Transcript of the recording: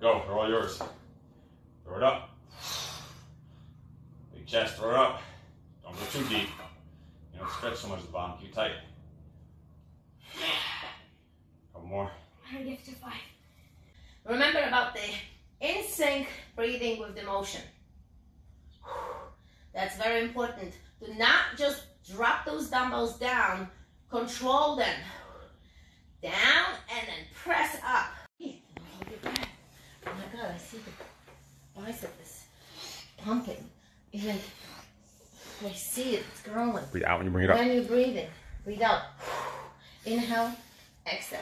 Go, they're all yours. Throw it up. Big chest, throw it up. Don't go too deep. You don't stretch so much the bottom, keep tight. Couple more. I get to five. Remember about the in sync breathing with the motion. That's very important. Do not just drop those dumbbells down, control them. Down god, I see the bicep is pumping. Even I see it, it's growing. Breathe out when you bring it up. When you're breathing, breathe out. Inhale, exhale.